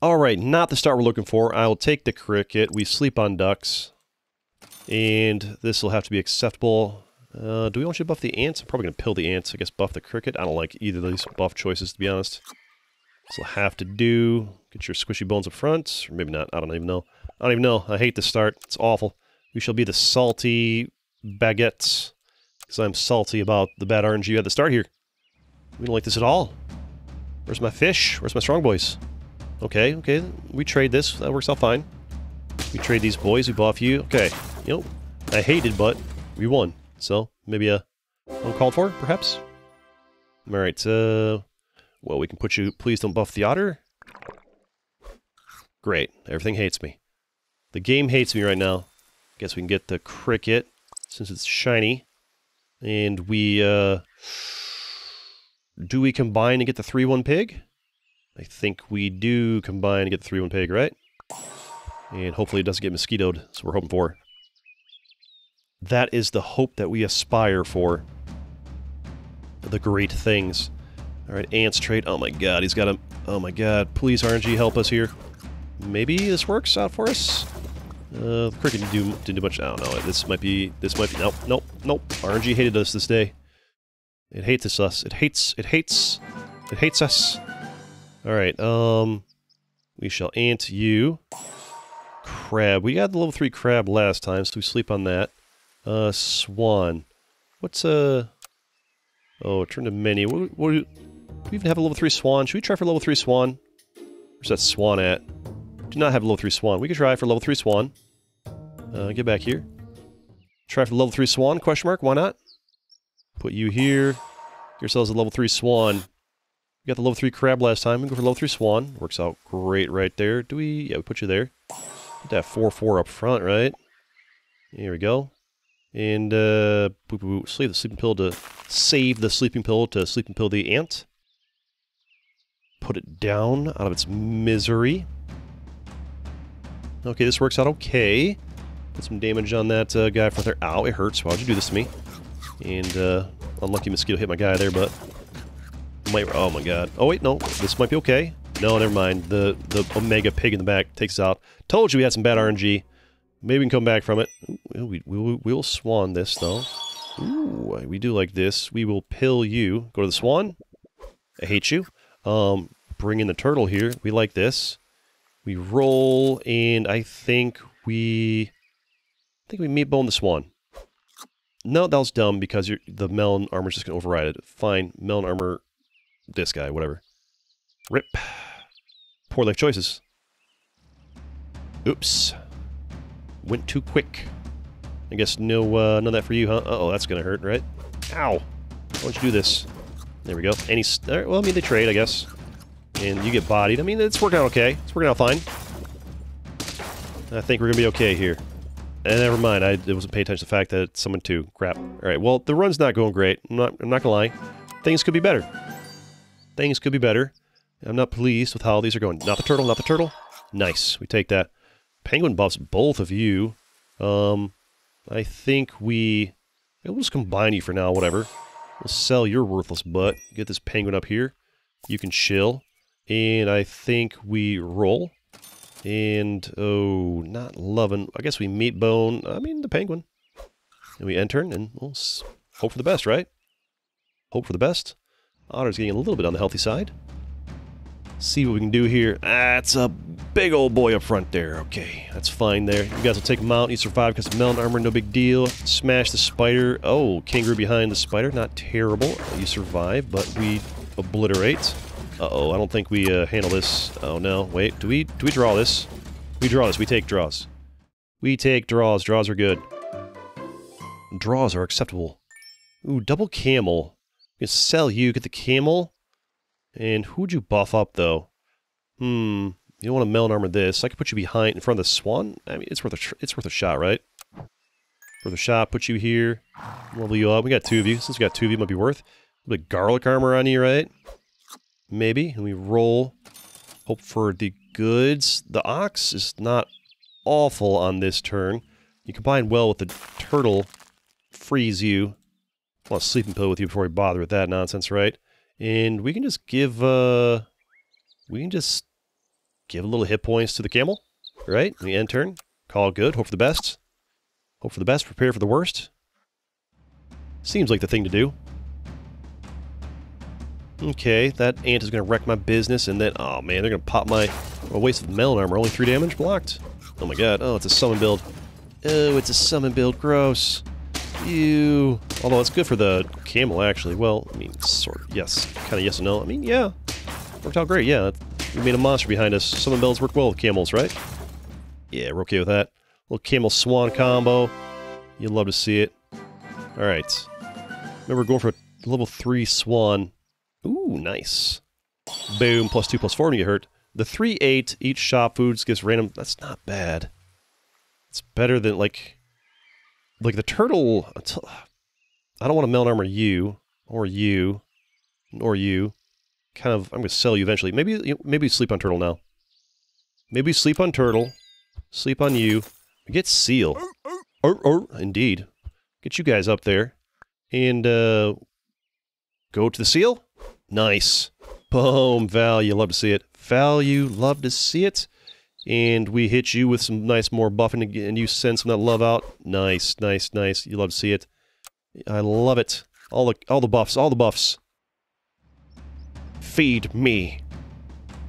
Alright, not the start we're looking for. I'll take the cricket. We sleep on ducks. And this will have to be acceptable. Uh, do we want you to buff the ants? I'm probably going to pill the ants. I guess buff the cricket. I don't like either of these buff choices, to be honest. This will have to do. Get your squishy bones up front. Or maybe not. I don't even know. I don't even know. I hate this start. It's awful. We shall be the salty baguettes. Because I'm salty about the bad RNG at the start here. We don't like this at all. Where's my fish? Where's my strong boys? Okay, okay. We trade this. That works out fine. We trade these boys. We buff you. Okay. Know, I hated, but we won. So, maybe a uncalled for, perhaps? Alright, uh... Well, we can put you... Please don't buff the otter. Great. Everything hates me. The game hates me right now. Guess we can get the cricket, since it's shiny. And we, uh... Do we combine to get the 3-1 pig? I think we do combine to get the 3-1 pig, right? And hopefully it doesn't get mosquitoed, what we're hoping for. That is the hope that we aspire for. The great things. Alright, ants trade. Oh my god, he's got a... Oh my god, please RNG help us here. Maybe this works out for us? Uh, cricket didn't do, didn't do much. I don't know. This might be... This might be... Nope, nope, nope. RNG hated us this day. It hates us. It hates... It hates... It hates us. Alright, um... We shall ant you. Crab. We got the level 3 crab last time, so we sleep on that. Uh, swan. What's, uh... Oh, turn to menu. What, what, do we even have a level 3 swan? Should we try for level 3 swan? Where's that swan at? Do not have a level 3 swan. We could try for level 3 swan. Uh, get back here. Try for level 3 swan, question mark, why not? Put you here. Get yourselves a level 3 swan. Got the level 3 crab last time. We go for level 3 swan. Works out great right there. Do we? Yeah, we put you there. Put that 4-4 up front, right? Here we go. And, uh, boop, boop, boop. Save the sleeping pill to save the sleeping pill to sleeping pill the ant. Put it down out of its misery. Okay, this works out okay. Put some damage on that uh, guy for there. Ow, it hurts. Why'd you do this to me? And, uh, unlucky mosquito hit my guy there, but... Oh my god. Oh wait, no. This might be okay. No, never mind. The the Omega pig in the back takes us out. Told you we had some bad RNG. Maybe we can come back from it. We, we, we, will swan this, though. Ooh, we do like this. We will pill you. Go to the swan. I hate you. Um, bring in the turtle here. We like this. We roll, and I think we... I think we meat bone the swan. No, that was dumb because the melon armor's just going to override it. Fine, melon armor, this guy, whatever. Rip. Poor life choices. Oops. Went too quick. I guess no, uh, none of that for you, huh? Uh oh that's gonna hurt, right? Ow! Why don't you do this? There we go. Any, well, I mean, they trade, I guess. And you get bodied. I mean, it's working out okay. It's working out fine. I think we're gonna be okay here. And never mind, I wasn't paying attention to the fact that someone too. Crap. Alright, well, the run's not going great. I'm not, I'm not gonna lie. Things could be better. Things could be better. I'm not pleased with how these are going. Not the turtle, not the turtle. Nice. We take that. Penguin buffs both of you. Um, I think we... We'll just combine you for now, whatever. We'll sell your worthless butt. Get this penguin up here. You can chill. And I think we roll. And, oh, not loving... I guess we meat bone... I mean, the penguin. And we enter, and we'll hope for the best, right? Hope for the best. Otter's getting a little bit on the healthy side. See what we can do here. That's a big old boy up front there. Okay, that's fine there. You guys will take him out. You survive because of melon armor, no big deal. Smash the spider. Oh, kangaroo behind the spider. Not terrible. You survive, but we obliterate. Uh-oh, I don't think we uh, handle this. Oh, no. Wait, do we, do we draw this? We draw this. We take draws. We take draws. Draws are good. Draws are acceptable. Ooh, double camel. We can sell you, get the camel. And who'd you buff up, though? Hmm, you don't want to melon armor this. I could put you behind, in front of the swan. I mean, it's worth a it's worth a shot, right? Worth a shot. Put you here. Level you up. We got two of you. Since we got two of you, might be worth. A bit garlic armor on you, right? Maybe. And we roll. Hope for the goods. The ox is not awful on this turn. You combine well with the turtle. Freeze you. A sleeping pill with you before we bother with that nonsense, right? And we can just give, uh... We can just give a little hit points to the camel, right? The end turn. Call good. Hope for the best. Hope for the best. Prepare for the worst. Seems like the thing to do. Okay, that ant is going to wreck my business, and then, oh man, they're going to pop my, my waste of melon armor. Only 3 damage blocked. Oh my god. Oh, it's a summon build. Oh, it's a summon build. Gross. Ew. Although it's good for the camel, actually. Well, I mean, sort of, yes. Kind of yes and no. I mean, yeah. Worked out great, yeah. We made a monster behind us. Summon builds work well with camels, right? Yeah, we're okay with that. Little camel swan combo. You'd love to see it. Alright. Remember we're going for a level 3 swan. Ooh, nice. Boom, plus 2, plus 4 when you get hurt. The 3-8, each shop foods gives random... That's not bad. It's better than, like... Like, the turtle... Uh, I don't want to melt armor you, or you, or you. Kind of... I'm going to sell you eventually. Maybe maybe sleep on turtle now. Maybe sleep on turtle. Sleep on you. Get seal. Or, or, indeed. Get you guys up there. And, uh... Go to the seal? Nice. Boom. Value. Love to see it. Value. Love to see it. And we hit you with some nice more buffing, and you send some of that love out. Nice, nice, nice. You love to see it. I love it. All the all the buffs, all the buffs. Feed me.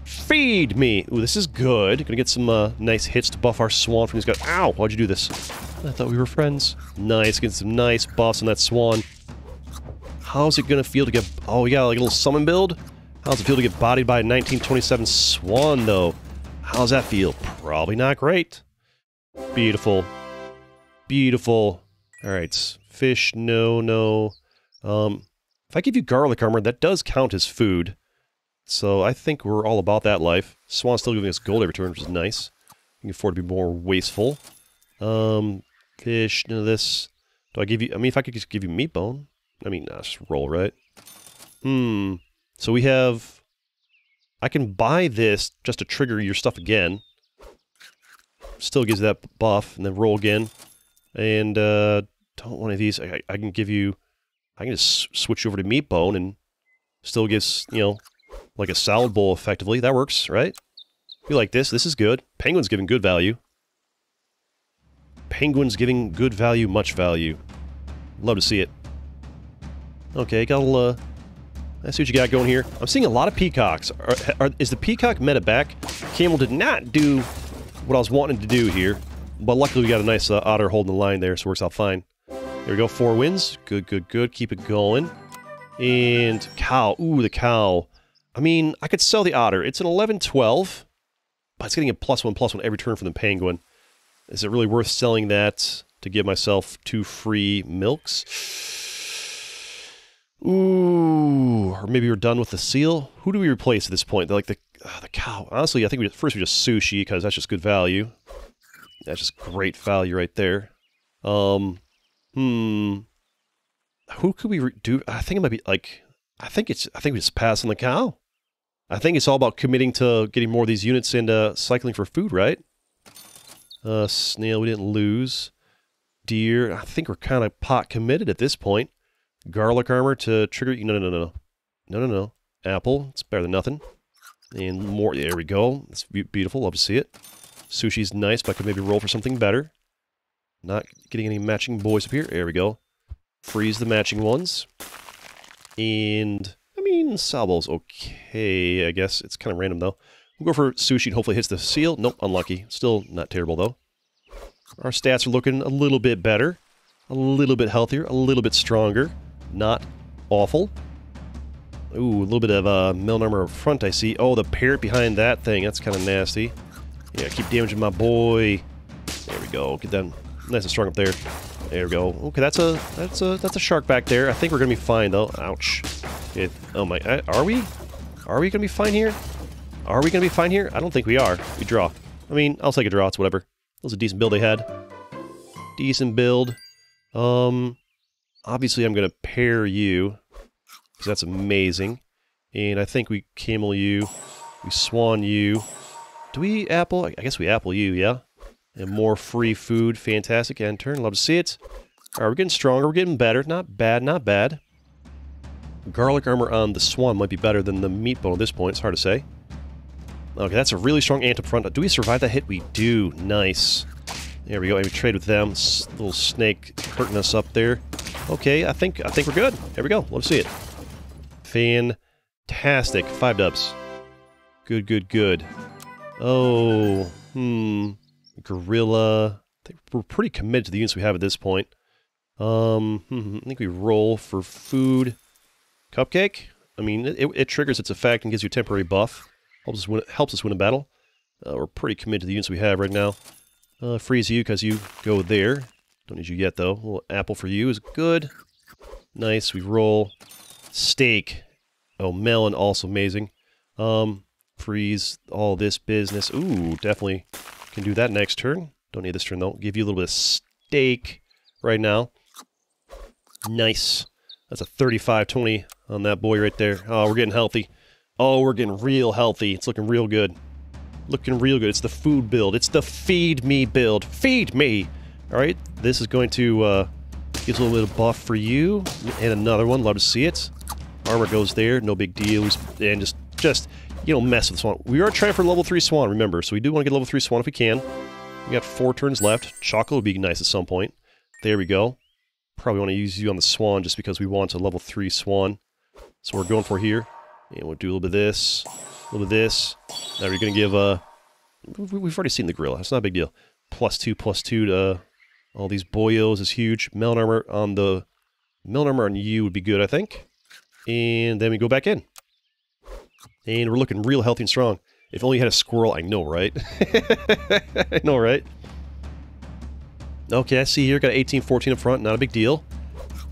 Feed me! Ooh, this is good. Gonna get some uh, nice hits to buff our swan from these guys. Ow! Why'd you do this? I thought we were friends. Nice. Get some nice buffs on that swan. How's it gonna feel to get... Oh, yeah, like a little summon build? How's it feel to get bodied by a 1927 swan, though? How's that feel? Probably not great. Beautiful. Beautiful. Alright. Fish, no, no. Um, if I give you garlic armor, that does count as food. So I think we're all about that life. Swan's still giving us gold every turn, which is nice. We can afford to be more wasteful. Um, fish, none of this. Do I give you... I mean, if I could just give you meat bone. I mean, nah, just roll, right? Hmm. So we have... I can buy this just to trigger your stuff again. Still gives that buff, and then roll again. And, uh, don't want one of these. I, I can give you... I can just switch over to meat bone and still gives, you know, like a salad bowl, effectively. That works, right? You like this? This is good. Penguin's giving good value. Penguin's giving good value, much value. Love to see it. Okay, got a little, uh, let's see what you got going here. I'm seeing a lot of peacocks. Are, are, is the peacock meta back? Camel did not do what I was wanting to do here, but luckily we got a nice uh, otter holding the line there, so it works out fine. There we go, four wins. Good, good, good. Keep it going. And cow. Ooh, the cow. I mean, I could sell the otter. It's an 11-12, but it's getting a plus one, plus one every turn from the penguin. Is it really worth selling that to give myself two free milks? Ooh, or maybe we're done with the seal. Who do we replace at this point? They're Like the uh, the cow. Honestly, I think we first we just sushi because that's just good value. That's just great value right there. Um, hmm. Who could we do? I think it might be like. I think it's. I think we just pass on the cow. I think it's all about committing to getting more of these units and uh, cycling for food, right? Uh, snail, we didn't lose. Deer, I think we're kind of pot committed at this point. Garlic armor to trigger... No, no, no, no. No, no, no. Apple, it's better than nothing. And more... There we go. It's beautiful. Love to see it. Sushi's nice, but I could maybe roll for something better. Not getting any matching boys up here. There we go. Freeze the matching ones. And I mean, Salvo's okay, I guess. It's kind of random, though. We'll go for Sushi and hopefully hits the seal. Nope, unlucky. Still not terrible, though. Our stats are looking a little bit better. A little bit healthier. A little bit stronger. Not awful. Ooh, a little bit of uh, melon armor up front, I see. Oh, the parrot behind that thing. That's kind of nasty. Yeah, keep damaging my boy. There we go. Get that nice and strong up there. There we go. Okay, that's a that's a that's a shark back there. I think we're gonna be fine though. Ouch. It, oh my, uh, are we? Are we to be fine here? Are we to be fine here? I don't think we are. We draw. I mean, I'll take a draw. It's whatever. That was a decent build they had. Decent build. Um, obviously I'm to pear you, because that's amazing. And I think we camel you. We swan you. Do we apple? I guess we apple you, yeah? And more free food. Fantastic. End turn. Love to see it. All right, we're getting stronger. We're getting better. Not bad, not bad. Garlic armor on the Swan might be better than the meat at this point. It's hard to say. Okay, that's a really strong ant up front. Do we survive that hit? We do. Nice. There we go. And we trade with them. S little snake hurting us up there. Okay, I think I think we're good. There we go. Let's see it. Fantastic. Five dubs. Good, good, good. Oh, hmm. Gorilla. I think we're pretty committed to the units we have at this point. Um, hmm, I think we roll for food. Cupcake? I mean, it, it, triggers its effect and gives you a temporary buff. Helps us win, helps us win a battle. Uh, we're pretty committed to the units we have right now. Uh, freeze you because you go there. Don't need you yet, though. A little apple for you is good. Nice. We roll. Steak. Oh, melon, also amazing. Um, freeze all this business. Ooh, definitely can do that next turn. Don't need this turn, though. Give you a little bit of steak right now. Nice. That's a 35-20 on that boy right there. Oh, we're getting healthy. Oh, we're getting real healthy. It's looking real good. Looking real good. It's the food build. It's the feed me build. Feed me! Alright, this is going to uh, give a little bit of buff for you. And another one. Love to see it. Armor goes there. No big deal. And just, just, you know, mess with Swan. We are trying for level 3 Swan, remember. So we do want to get level 3 Swan if we can. We got four turns left. Chocolate would be nice at some point. There we go. Probably want to use you on the Swan just because we want a level 3 Swan. So we're going for here. And we'll do a little bit of this, a little bit of this. Now we're going to give, uh, we've already seen the gorilla. That's not a big deal. Plus two, plus two to all these boyos is huge. Melon armor on the, melon armor on you would be good, I think. And then we go back in. And we're looking real healthy and strong. If only you had a squirrel, I know, right? I know, right? Okay, I see here, got 18, 14 up front, not a big deal.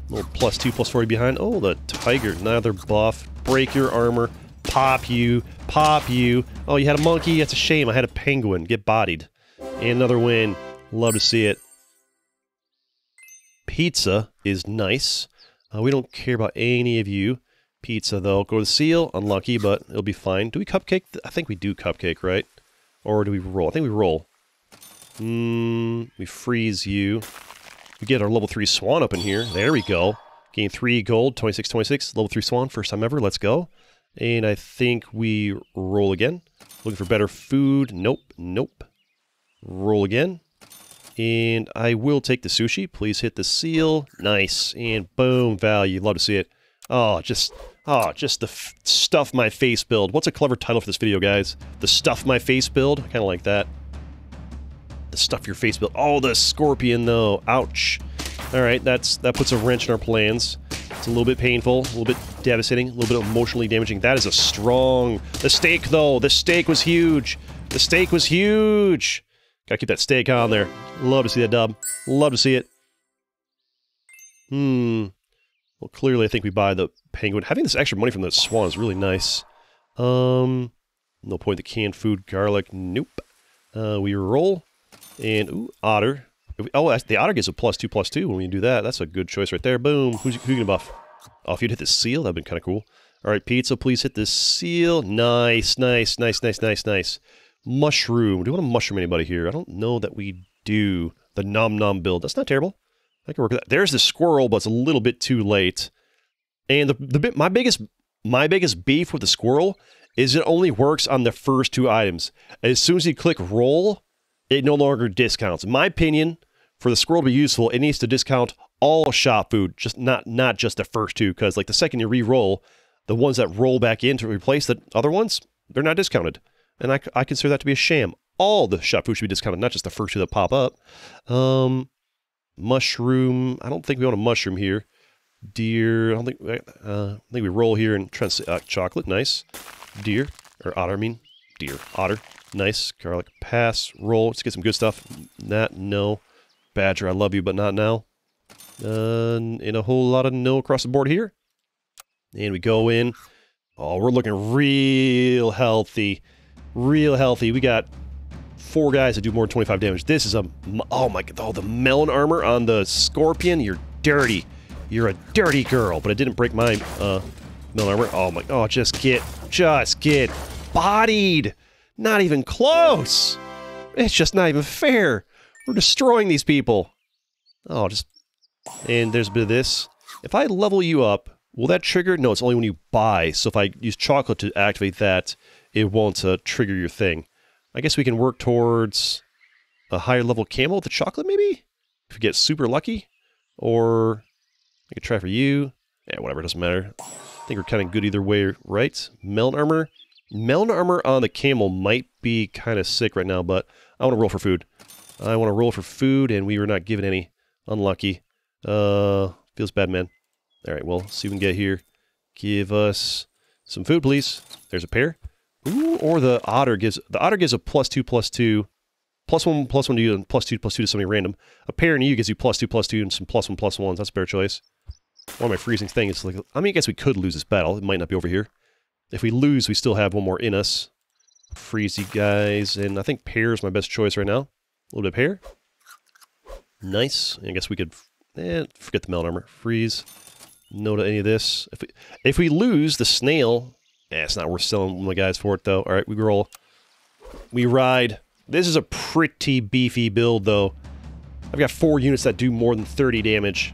A little plus 2, plus 40 behind. Oh, the tiger, another buff. Break your armor. Pop you. Pop you. Oh, you had a monkey? That's a shame. I had a penguin. Get bodied. And another win. Love to see it. Pizza is nice. Uh, we don't care about any of you. Pizza, though. Go to the seal. Unlucky, but it'll be fine. Do we cupcake? I think we do cupcake, right? Or do we roll? I think we roll. Hmm, we freeze you. We get our level 3 swan up in here. There we go. Gain 3 gold, 26, 26. Level 3 swan, first time ever. Let's go. And I think we roll again. Looking for better food. Nope, nope. Roll again. And I will take the sushi. Please hit the seal. Nice. And boom, value. Love to see it. Oh, just, oh, just the stuff my face build. What's a clever title for this video, guys? The stuff my face build? I kind of like that the stuff your face build. Oh, the scorpion though. Ouch. All right, that's that puts a wrench in our plans. It's a little bit painful, a little bit devastating, a little bit emotionally damaging. That is a strong... The steak, though. The steak was huge. The steak was huge. Gotta keep that steak on there. Love to see that dub. Love to see it. Hmm. Well, clearly I think we buy the penguin. Having this extra money from the swan is really nice. Um, no point the canned food, garlic. Nope. Uh, we roll. And, ooh, otter. Oh, the otter gets a plus two, plus two when we do that. That's a good choice right there. Boom. Who's, who can buff? Oh, if you'd hit the seal, that'd been kind of cool. All right, pizza, please hit the seal. Nice, nice, nice, nice, nice, nice. Mushroom. Do you want to mushroom anybody here? I don't know that we do. The nom nom build. That's not terrible. I can work with that. There's the squirrel, but it's a little bit too late. And the the bit my biggest my biggest beef with the squirrel is it only works on the first two items. As soon as you click roll, it no longer discounts. In my opinion, for the squirrel to be useful, it needs to discount all shop food, just not not just the first two, because like the second you re-roll, the ones that roll back in to replace the other ones, they're not discounted. And I, I consider that to be a sham. All the shop food should be discounted, not just the first two that pop up. Um, mushroom, I don't think we want a mushroom here. Deer, I don't think, uh, I think we roll here and try to uh, chocolate, nice. Deer, or otter, I mean, deer, otter. Nice. Garlic pass. Roll. Let's get some good stuff. That, no. Badger, I love you, but not now. Uh, and a whole lot of no across the board here. And we go in. Oh, we're looking real healthy. Real healthy. We got four guys that do more than 25 damage. This is a... Oh my god. Oh, the melon armor on the scorpion. You're dirty. You're a dirty girl. But it didn't break my uh, melon armor. Oh my... Oh, just get... Just get bodied. Not even close! It's just not even fair! We're destroying these people! Oh, just... And there's a bit of this. If I level you up, will that trigger? No, it's only when you buy. So if I use chocolate to activate that, it won't uh, trigger your thing. I guess we can work towards a higher level camel with the chocolate, maybe? If we get super lucky? Or I could try for you. Yeah, whatever, doesn't matter. I think we're kind of good either way, right? Melon armor. Melon armor on the camel might be kind of sick right now, but I want to roll for food. I want to roll for food, and we were not given any. Unlucky. Uh, feels bad, man. All right, well, see what we can get here. Give us some food, please. There's a pear. Ooh, or the otter gives the otter gives a plus two plus two, plus one plus one to you, and plus two plus two to something random. A pear and you gives you plus two plus two and some plus one plus ones. That's a better choice. One of my freezing things is like I mean I guess we could lose this battle. It might not be over here. If we lose, we still have one more in us. Freeze you guys, and I think pear is my best choice right now. A little bit of pear. Nice. I guess we could eh, forget the melon armor. Freeze. No to any of this. If we if we lose the snail, eh, it's not worth selling the guys for it though. All right, we roll. We ride. This is a pretty beefy build though. I've got four units that do more than 30 damage.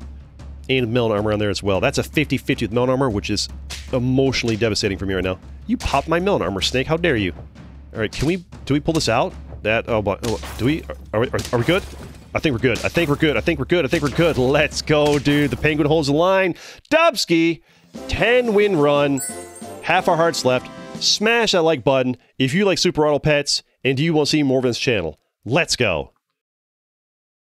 And melon armor on there as well. That's a 50-50 with melon armor, which is emotionally devastating for me right now. You popped my melon armor, Snake. How dare you? All right, can we... Do we pull this out? That... Oh, but, oh do we... Are, we... Are, are we good? I think we're good. I think we're good. I think we're good. I think we're good. Let's go, dude. The Penguin holds the line. Dubsky, 10 win run. Half our hearts left. Smash that like button if you like Super Auto Pets and do you want to see more of this channel. Let's go.